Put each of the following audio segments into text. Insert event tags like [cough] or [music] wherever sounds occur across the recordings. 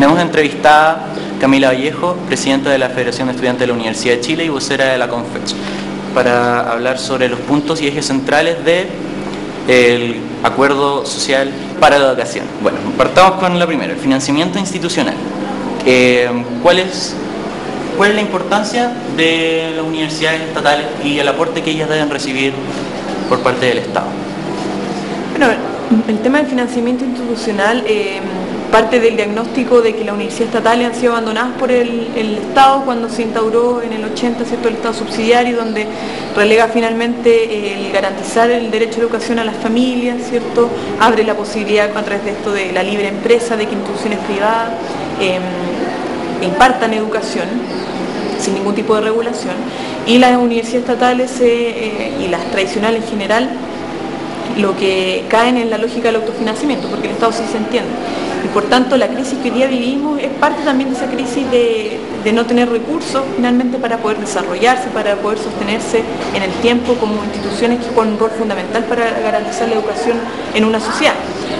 Tenemos entrevistada Camila Vallejo, presidenta de la Federación de Estudiantes de la Universidad de Chile y vocera de la CONFECH, para hablar sobre los puntos y ejes centrales del acuerdo social para la educación. Bueno, partamos con la primera, el financiamiento institucional. Eh, ¿cuál, es, ¿Cuál es la importancia de las universidades estatales y el aporte que ellas deben recibir por parte del Estado? Bueno, el tema del financiamiento institucional eh, parte del diagnóstico de que las universidades estatales han sido abandonadas por el, Estado cuando se instauró en el 80 ¿cierto? el Estado subsidiario, donde relega finalmente el garantizar el derecho a educación a las familias, ¿cierto? abre la posibilidad a través de esto de la libre empresa, de que instituciones privadas em, impartan educación sin ningún tipo de regulación, y las universidades estatales eh, y las tradicionales en general lo que caen en la lógica del autofinanciamiento, porque el Estado sí se entiende. Por tanto la crisis que hoy día vivimos es parte también de esa crisis de, no tener recursos finalmente para poder desarrollarse, para poder sostenerse en el tiempo como instituciones que juegan un rol fundamental para garantizar la educación en una sociedad.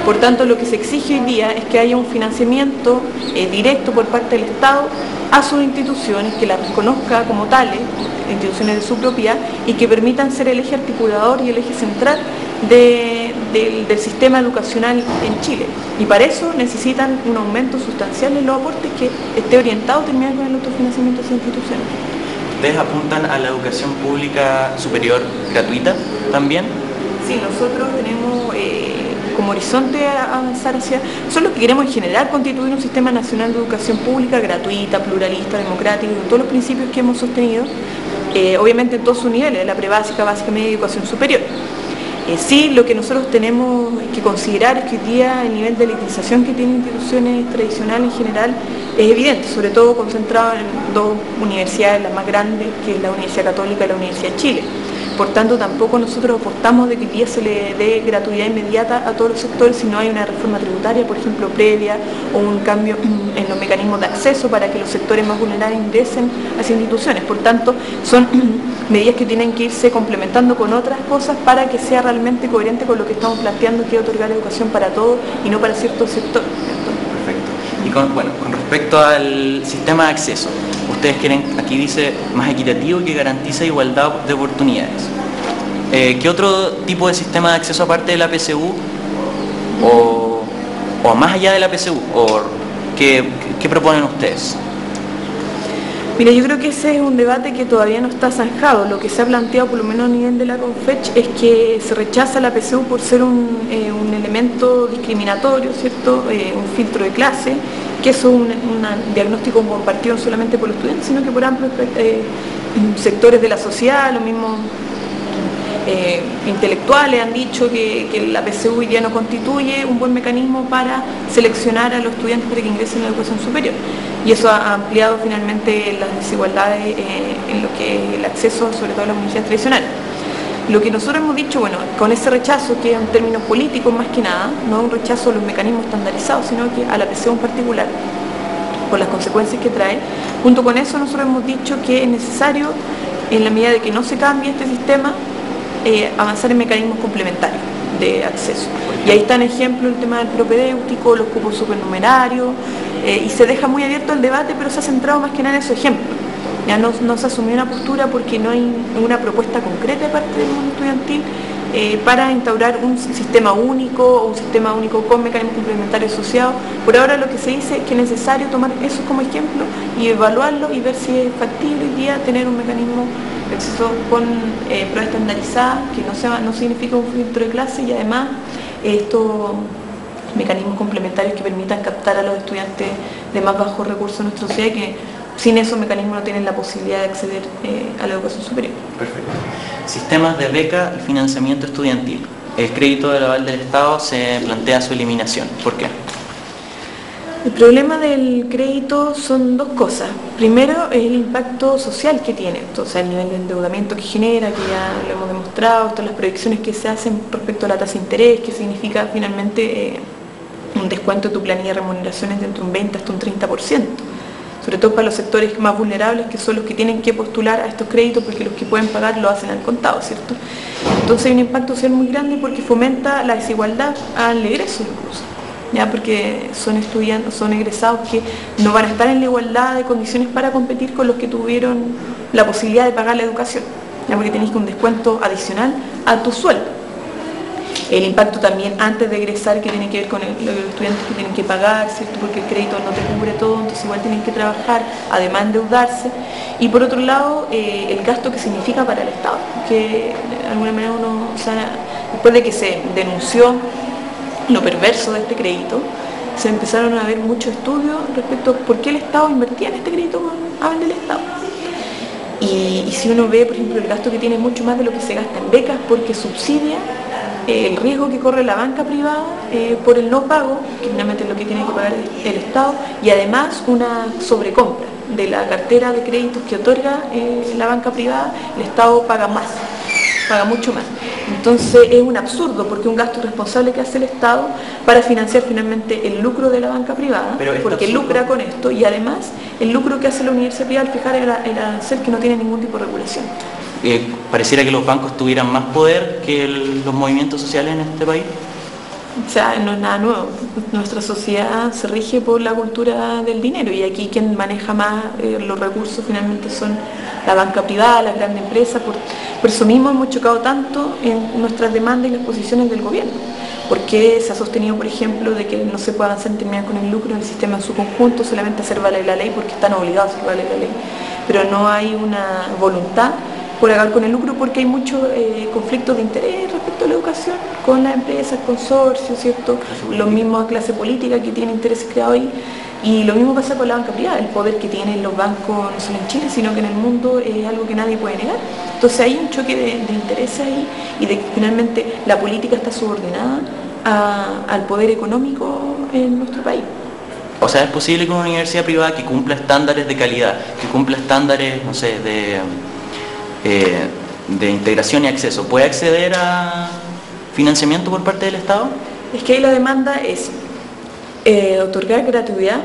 Por tanto, lo que se exige hoy día es que haya un financiamiento eh, directo por parte del Estado a sus instituciones, que las reconozca como tales, instituciones de su propiedad, y que permitan ser el eje articulador y el eje central del, sistema educacional en Chile. Y para eso necesitan un aumento sustancial en los aportes que esté orientado también con el autofinanciamiento de esas instituciones. ¿Ustedes apuntan a la educación pública superior gratuita también? Sí, nosotros tenemos eh, como horizonte avanzar hacia... Nosotros lo que queremos en general constituir un sistema nacional de educación pública gratuita, pluralista, democrático, con todos los principios que hemos sostenido, eh, obviamente en todos sus niveles, la prebásica, básica, media y educación superior. Eh, sí, lo que nosotros tenemos que considerar es que hoy día el nivel de elitización que tienen instituciones tradicionales en general es evidente, sobre todo concentrado en dos universidades, las más grandes, que es la Universidad Católica y la Universidad de Chile. Por tanto, tampoco nosotros aportamos de que hoy día se le dé gratuidad inmediata a todos los sectores si no hay una reforma tributaria, por ejemplo, previa o un cambio [clears throat] en los mecanismos de acceso para que los sectores más vulnerables ingresen a esas instituciones. Por tanto, son [clears throat] medidas que tienen que irse complementando con otras cosas para que sea realmente coherente con lo que estamos planteando, que es otorgar educación para todos y no para ciertos sectores. Perfecto. Y bueno, con respecto al sistema de acceso, ustedes quieren, aquí dice, más equitativo y que garantiza igualdad de oportunidades. Eh, ¿Qué otro tipo de sistema de acceso aparte de la PSU o, más allá de la PSU? O, ¿qué, proponen ustedes? Mira, yo creo que ese es un debate que todavía no está zanjado. Lo que se ha planteado, por lo menos a nivel de la CONFECH, es que se rechaza la PSU por ser un, eh, elemento discriminatorio, ¿cierto? Eh, un filtro de clase, que eso es un, diagnóstico compartido no solamente por los estudiantes, sino que por amplios eh, sectores de la sociedad, los mismos eh, intelectuales han dicho que, la PSU hoy día no constituye un buen mecanismo para seleccionar a los estudiantes para que ingresen a la educación superior. Y eso ha ampliado finalmente las desigualdades eh, en lo que el acceso, sobre todo a las universidades tradicionales. Lo que nosotros hemos dicho, bueno, con ese rechazo, que en términos políticos más que nada, no un rechazo a los mecanismos estandarizados, sino que a la PSU en particular, por las consecuencias que trae, junto con eso nosotros hemos dicho que es necesario, en la medida de que no se cambie este sistema, eh, avanzar en mecanismos complementarios de acceso. Y ahí están ejemplos el tema del propedéutico, los cupos supernumerarios, eh, y se deja muy abierto el debate, pero se ha centrado más que nada en esos ejemplos. Ya no, se asumió una postura porque no hay una propuesta concreta de parte del mundo estudiantil eh, para instaurar un sistema único o un sistema único con mecanismos complementarios asociados. Por ahora lo que se dice es que es necesario tomar eso como ejemplo y evaluarlo y ver si es factible hoy día tener un mecanismo con eh, pruebas estandarizadas, que no, sea, no significa un filtro de clase y además estos mecanismos complementarios que permitan captar a los estudiantes de más bajos recursos en nuestra sociedad que sin esos mecanismos no tienen la posibilidad de acceder eh, a la educación superior. Perfecto. Sistemas de beca y financiamiento estudiantil. El crédito del aval del Estado se plantea su eliminación. ¿Por qué? El problema del crédito son dos cosas. Primero es el impacto social que tiene, o sea, el nivel de endeudamiento que genera, que ya lo hemos demostrado, todas las proyecciones que se hacen respecto a la tasa de interés, que significa finalmente eh, un descuento de tu planilla de remuneraciones de entre un 20 hasta un 30% sobre todo para los sectores más vulnerables, que son los que tienen que postular a estos créditos, porque los que pueden pagar lo hacen al contado, ¿cierto? Entonces hay un impacto social muy grande porque fomenta la desigualdad al egreso incluso. ya porque son estudiantes, son egresados que no van a estar en la igualdad de condiciones para competir con los que tuvieron la posibilidad de pagar la educación, ya porque tenéis un descuento adicional a tu sueldo el impacto también antes de egresar que tiene que ver con los estudiantes que tienen que pagar, ¿cierto? porque el crédito no te cubre todo, entonces igual tienen que trabajar, además endeudarse. Y por otro lado, eh, el gasto que significa para el Estado, que de alguna manera uno, o sea, después de que se denunció lo perverso de este crédito, se empezaron a ver muchos estudios respecto a por qué el Estado invertía en este crédito con del Estado. Y, y si uno ve, por ejemplo, el gasto que tiene mucho más de lo que se gasta en becas porque subsidia el riesgo que corre la banca privada eh, por el no pago, que finalmente es lo que tiene que pagar el, Estado, y además una sobrecompra de la cartera de créditos que otorga eh, la banca privada, el Estado paga más, paga mucho más. Entonces es un absurdo porque un gasto irresponsable que hace el Estado para financiar finalmente el lucro de la banca privada, porque lucra con esto, y además el lucro que hace la universidad privada al fijar el, el arancel que no tiene ningún tipo de regulación pareciera que los bancos tuvieran más poder que los movimientos sociales en este país. O sea, no es nada nuevo. Nuestra sociedad se rige por la cultura del dinero y aquí quien maneja más eh, los recursos finalmente son la banca privada, las grandes empresas. Por, eso mismo hemos chocado tanto en nuestras demandas y las posiciones del gobierno. Porque se ha sostenido, por ejemplo, de que no se puede avanzar en terminar con el lucro en el sistema en su conjunto, solamente hacer valer la ley porque están obligados a hacer valer la ley. Pero no hay una voluntad por acabar con el lucro porque hay muchos eh, conflictos de interés respecto a la educación con las empresas, consorcios, ¿cierto? Lo mismo a clase política que tiene intereses creados ahí. Y lo mismo pasa con la banca privada, el poder que tienen los bancos no solo en Chile, sino que en el mundo es algo que nadie puede negar. Entonces hay un choque de, intereses ahí y de que finalmente la política está subordinada al poder económico en nuestro país. O sea, es posible que una universidad privada que cumpla estándares de calidad, que cumpla estándares, no sé, de eh, de integración y acceso, ¿puede acceder a financiamiento por parte del Estado? Es que ahí la demanda es eh, otorgar gratuidad,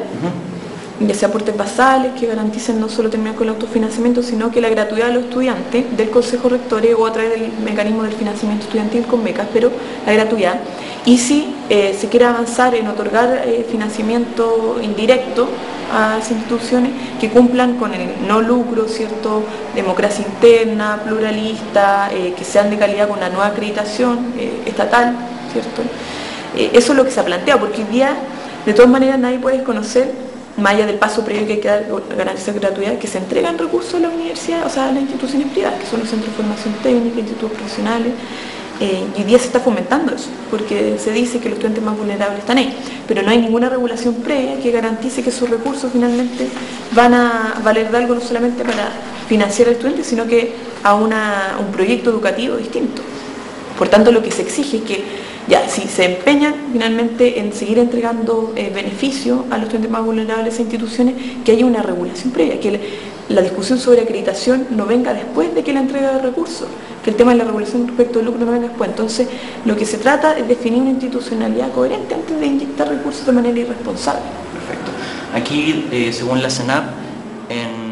ya sea aportes basales que garanticen no solo terminar con el autofinanciamiento, sino que la gratuidad de los estudiantes del Consejo Rector o a través del mecanismo del financiamiento estudiantil con becas, pero la gratuidad. Y si eh, se quiere avanzar en otorgar financiamiento indirecto, a las instituciones que cumplan con el no lucro, ¿cierto? democracia interna, pluralista, eh, que sean de calidad con una nueva acreditación eh, estatal, ¿cierto? Eh, eso es lo que se ha planteado, porque hoy día, de todas maneras, nadie puede desconocer, más allá del paso previo que hay que dar, garantizar gratuidad, que se entregan recursos a la universidad, o sea, a las instituciones privadas, que son los centros de formación técnica, institutos profesionales, eh, y hoy día se está fomentando eso, porque se dice que los estudiantes más vulnerables están ahí, pero no hay ninguna regulación previa que garantice que sus recursos finalmente van a valer de algo no solamente para financiar al estudiante, sino que a un proyecto educativo distinto. Por tanto, lo que se exige es que ya, si se empeñan finalmente en seguir entregando eh, beneficios a los estudiantes más vulnerables esas instituciones, que haya una regulación previa, que la discusión sobre acreditación no venga después de que la entrega de recursos, que el tema de la regulación respecto al lucro no venga después. Entonces, lo que se trata es definir una institucionalidad coherente antes de inyectar recursos de manera irresponsable. Perfecto. Aquí, eh, según la CENAP, en